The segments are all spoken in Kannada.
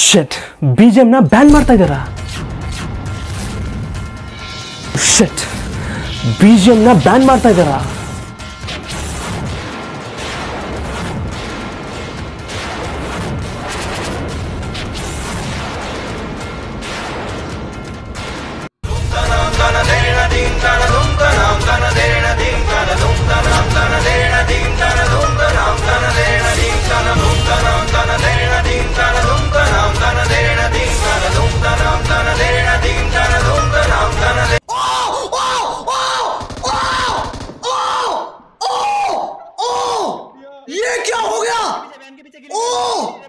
ಶೆಟ್ ಬಿ ಜಿ ಎಮ್ನ ಬ್ಯಾನ್ ಮಾಡ್ತಾ ಇದ್ದಾರಾ ಶೆಟ್ ಬಿ ಜಿ ಎಮ್ನ ಬ್ಯಾನ್ ಮಾಡ್ತಾ ಇದ್ದಾರಾ ये क्या हो गया? ओ!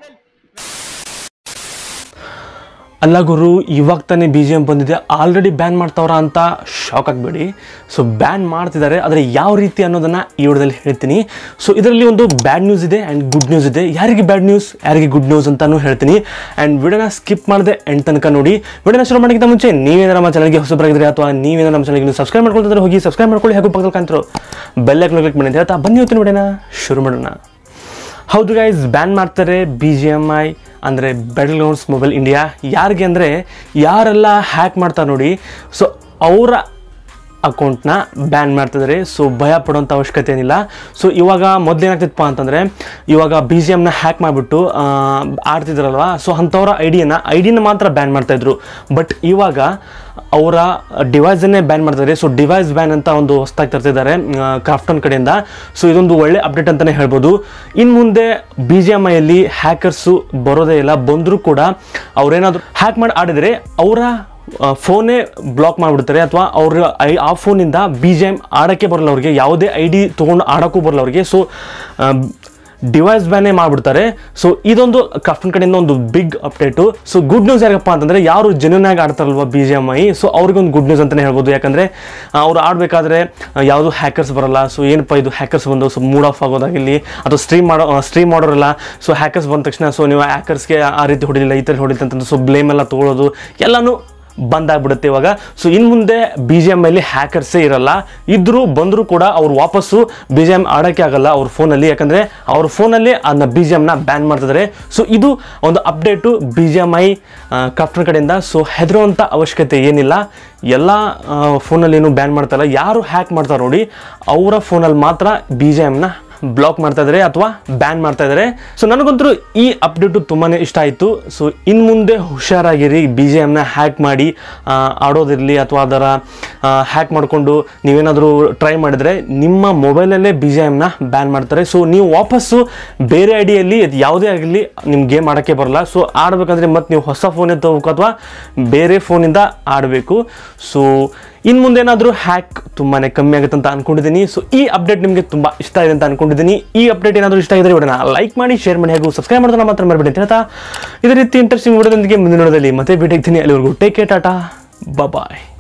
ಅಲ್ಲ ಗುರು, ಇವಾಗ ತಾನೇ ಬಿ ಜಿ ಎಂ ಬಂದಿದೆ. ಆಲ್ರೆಡಿ ಬ್ಯಾನ್ ಮಾಡ್ತಾವ್ರ ಅಂತ ಶಾಕ್ ಆಗಬೇಡಿ. ಸೊ ಬ್ಯಾನ್ ಮಾಡ್ತಿದ್ದಾರೆ. ಆದರೆ ಯಾವ ರೀತಿ ಅನ್ನೋದನ್ನು ಈ ವಿಡಿಯೋದಲ್ಲಿ ಹೇಳ್ತೀನಿ. ಸೊ ಇದರಲ್ಲಿ ಒಂದು ಬ್ಯಾಡ್ ನ್ಯೂಸ್ ಇದೆ ಆ್ಯಂಡ್ ಗುಡ್ ನ್ಯೂಸ್ ಇದೆ. ಯಾರಿಗೆ ಬ್ಯಾಡ್ ನ್ಯೂಸ್ ಯಾರಿಗೆ ಗುಡ್ ನ್ಯೂಸ್ ಅಂತಲೂ ಹೇಳ್ತೀನಿ. ಆ್ಯಂಡ್ ವಿಡಿಯೋನ ಸ್ಕಿಪ್ ಮಾಡಿದೆ ಎಂಡ್ ತನಕ ನೋಡಿ. ವಿಡಿಯೋನ ಶುರು ಮಾಡೋಕ್ಕಿಂತ ಮುಂಚೆ ನೀವೇನಾರ ನಮ್ಮ ಚಾನಲ್ಗೆ ಹೊಸಬರಾಗಿದ್ದರೆ ಅಥವಾ ನೀವೇನಾರ ನಮ್ಮ ಚಾನಲ್ಗೆ ಸಬ್ಸ್ಕ್ರೈಬ್ ಮಾಡ್ಕೊಳ್ತಿದ್ರೆ ಹೋಗಿ ಸಬ್ಸ್ಕ್ರೈಬ್ ಮಾಡ್ಕೊಳ್ಳಿ ಹಾಗೂ ಪಕ್ಕದಲ್ಲಿ ಕಾಣ್ತಿರೋ ಬೆಲ್ ಐಕನ್ ಕ್ಲಿಕ್ ಮಾಡಿ ಅಂತ ಹೇಳ್ತಾ ಬನ್ನಿ ಹೋಗ್ತೀನಿ ವಿಡಿಯೋನ ಶುರು ಮಾಡೋಣ. ಹೌದು ಗೈಸ್ ಬ್ಯಾನ್ ಮಾಡ್ತಾರೆ ಬಿ ಜಿ ಎಂ ಐ ಅಂದರೆ ಬೆಡಲ್ ಗ್ರೌಂಡ್ಸ್ ಮೊಬೈಲ್ ಇಂಡಿಯಾ ಯಾರಿಗೆ ಅಂದರೆ, ಯಾರೆಲ್ಲ ಹ್ಯಾಕ್ ಮಾಡ್ತಾರೆ ನೋಡಿ ಸೊ ಅವರ ಅಕೌಂಟ್ನ ಬ್ಯಾನ್ ಮಾಡ್ತಿದ್ದಾರೆ. ಸೊ ಭಯ ಪಡೋಂಥ ಅವಶ್ಯಕತೆ ಏನಿಲ್ಲ. ಸೊ ಇವಾಗ ಮೊದಲೇನಾಗ್ತಿತ್ತಪ್ಪ ಅಂತಂದರೆ, ಇವಾಗ ಬಿ ಜಿ ಎಮ್ನ ಹ್ಯಾಕ್ ಮಾಡಿಬಿಟ್ಟು ಆಡ್ತಿದ್ರಲ್ವ? ಸೊ ಅಂಥವ್ರ ಐ ಡಿಯನ್ನು ಐ ಡಿನ ಮಾತ್ರ ಬ್ಯಾನ್ ಮಾಡ್ತಾಯಿದ್ರು ಬಟ್ ಇವಾಗ ಅವರ ಡಿವೈಸನ್ನೇ ಬ್ಯಾನ್ ಮಾಡ್ತಾರೆ ಸೊ ಡಿವೈಸ್ ಬ್ಯಾನ್ ಅಂತ ಒಂದು ಹೊಸದಾಗಿ ತರ್ತಿದ್ದಾರೆ ಕ್ರಾಫ್ಟನ್ ಕಡೆಯಿಂದ. ಸೊ ಇದೊಂದು ಒಳ್ಳೆ ಅಪ್ಡೇಟ್ ಅಂತಲೇ ಹೇಳ್ಬೋದು. ಇನ್ನು ಮುಂದೆ ಬಿ ಜಿ ಎಂ ಐಯಲ್ಲಿ ಹ್ಯಾಕರ್ಸು ಬರೋದೇ ಇಲ್ಲ. ಬಂದರೂ ಕೂಡ ಅವರೇನಾದರೂ ಹ್ಯಾಕ್ ಮಾಡಿ ಆಡಿದರೆ ಅವರ ಫೋನೇ ಬ್ಲಾಕ್ ಮಾಡಿಬಿಡ್ತಾರೆ ಅಥವಾ ಅವ್ರ ಐ, ಆ ಫೋನಿಂದ ಬಿ ಜಿ ಎಂ ಆಡೋಕ್ಕೆ ಬರಲ್ಲ ಅವ್ರಿಗೆ, ಯಾವುದೇ ಐ ಡಿ ತೊಗೊಂಡು ಆಡೋಕ್ಕೂ ಬರಲ್ಲ ಅವ್ರಿಗೆ. ಸೊ ಡಿವೈಸ್ ಬ್ಯಾನೇ ಮಾಡಿಬಿಡ್ತಾರೆ. ಸೊ ಇದೊಂದು ಕಫ್ಟನ್ ಕಡೆಯಿಂದ ಒಂದು big update so good news ಯಾರಪ್ಪ ಅಂತಂದರೆ, ಯಾರು ಜೆನ್ಯೂನ್ ಆಗಿ ಆಡ್ತಾರಲ್ವ B G M I so ಅವ್ರಿಗೊಂದು ಗುಡ್ ನ್ಯೂಸ್ ಅಂತಲೇ ಹೇಳ್ಬೋದು. ಯಾಕಂದರೆ ಅವ್ರು ಆಡಬೇಕಾದ್ರೆ ಯಾವುದು ಹ್ಯಾಕರ್ಸ್ ಬರಲ್ಲ. ಸೊ ಏನಪ್ಪ ಇದು ಹ್ಯಾಕರ್ಸ್ ಬಂದು ಸೊ ಮೂಡ್ ಆಫ್ ಆಗೋದಾಗಿರಲಿ, ಅಥವಾ ಸ್ಟ್ರೀಮ್ ಮಾಡೋ ಸ್ಟ್ರೀಮ್ ಮಾಡೋರಲ್ಲ ಸೊ ಹ್ಯಾಕರ್ಸ್ ಬಂದ ತಕ್ಷಣ ಸೊ ನೀವು ಹ್ಯಾಕರ್ಸ್ಗೆ ಆ ರೀತಿ ಹೊಡಿಲಿಲ್ಲ, ಈ ಥರ ಹೊಡಿಲಿಲ್ಲ ಅಂತಂದ್ರೆ ಸೊ ಬ್ಲೇಮ್ ಎಲ್ಲ ತೊಗೊಳೋದು, ಎಲ್ಲನೂ ಬಂದಾಗ್ಬಿಡುತ್ತೆ ಇವಾಗ. ಸೊ ಇನ್ ಮುಂದೆ ಬಿ ಜಿ ಎಂ ಅಲ್ಲಿ ಹ್ಯಾಕರ್ಸೇ ಇರಲ್ಲ. ಇದ್ರೂ ಬಂದರೂ ಕೂಡ ಅವ್ರು ವಾಪಸ್ಸು ಬಿ ಜಿ ಎಂ ಆಡೋಕ್ಕೆ ಆಗಲ್ಲ ಅವ್ರ ಫೋನಲ್ಲಿ. ಯಾಕಂದರೆ ಅವ್ರ ಫೋನಲ್ಲಿ ಅದನ್ನ ಬಿ ಜಿ ಎಮ್ನ ಬ್ಯಾನ್ ಮಾಡ್ತಿದ್ದಾರೆ ಸೊ ಇದು ಒಂದು update B G M I Krafton ಕಡೆಯಿಂದ. ಸೊ ಹೆದರುವಂಥ ಅವಶ್ಯಕತೆ ಏನಿಲ್ಲ. ಎಲ್ಲ ಫೋನಲ್ಲಿ ಏನು ಬ್ಯಾನ್ ಮಾಡ್ತಾರಲ್ಲ ಯಾರು ಹ್ಯಾಕ್ ಮಾಡ್ತಾರೆ ನೋಡಿ, ಅವರ ಫೋನಲ್ಲಿ ಮಾತ್ರ ಬಿ ಜಿ ಎಮ್ನ ಬ್ಲಾಕ್ ಮಾಡ್ತಾ ಇದ್ದಾರೆ ಅಥವಾ ಬ್ಯಾನ್ ಮಾಡ್ತಾ ಇದ್ದಾರೆ ಸೊ ನನಗಂತೂ ಈ ಅಪ್ಡೇಟು ತುಂಬಾ ಇಷ್ಟ ಆಯಿತು. ಸೊ ಇನ್ನು ಮುಂದೆ ಹುಷಾರಾಗಿರಿ. ಬಿ ಜಿ ಎಮ್ನ ಹ್ಯಾಕ್ ಮಾಡಿ ಆಡೋದಿರಲಿ ಅಥವಾ ಅದರ ಹ್ಯಾಕ್ ಮಾಡಿಕೊಂಡು ನೀವೇನಾದರೂ ಟ್ರೈ ಮಾಡಿದರೆ ನಿಮ್ಮ ಮೊಬೈಲಲ್ಲೇ ಬಿ ಜಿ ಎಮ್ನ ಬ್ಯಾನ್ ಮಾಡ್ತಾರೆ. ಸೊ ನೀವು ವಾಪಸ್ಸು ಬೇರೆ ಐಡಿಯಲ್ಲಿ ಅದು ಯಾವುದೇ ಆಗಲಿ ನಿಮ್ಮ ಗೇಮ್ ಆಡೋಕ್ಕೆ ಬರಲ್ಲ. ಸೊ ಆಡಬೇಕಂದ್ರೆ ಮತ್ತೆ ನೀವು ಹೊಸ ಫೋನ್ ತಗೋಬೇಕು ಅಥವಾ ಬೇರೆ ಫೋನಿಂದ ಆಡಬೇಕು. ಸೊ ಇನ್ನು ಮುಂದೆ ಏನಾದರೂ ಹ್ಯಾಕ್ ತುಂಬಾ ಕಮ್ಮಿ ಆಗುತ್ತೆ ಅಂತ ಅನ್ಕೊಂಡಿದ್ದೀನಿ. ಸೊ ಈ ಅಪ್ಡೇಟ್ ನಿಮಗೆ ತುಂಬ ಇಷ್ಟ ಇದೆ ಅಂತ ಅನ್ಕೊಂಡಿದ್ದೀನಿ. ಈ ಅಪ್ಡೇಟ್ ಏನಾದರೂ ಇಷ್ಟ ಆಗಿದ್ರೆ ವಿಡಿಯೋನ ಲೈಕ್ ಮಾಡಿ ಶೇರ್ ಮಾಡಿ ಹಾಗೂ ಸಬ್ಸ್ಕ್ರೈಬ್ ಮಾಡೋದನ್ನ ಮಾತ್ರ ಮರಬೇಡಿ ಅಂತ ಹೇಳ್ತಾ ಇದೇ ರೀತಿ ಇಂಟ್ರೆಸ್ಟಿಂಗ್ ವಿಡಿಯೋದೊಂದಿಗೆ ಮುಂದಿನ ನೋಡೋದಲ್ಲಿ ಮತ್ತೆ ಭೇಟಿ ಆಗ್ತೀನಿ ಅಲ್ಲಿವರೆಗೂ ಟೇಕ್ ಕೇರ್ ಟಾಟಾ ಬಾಯ್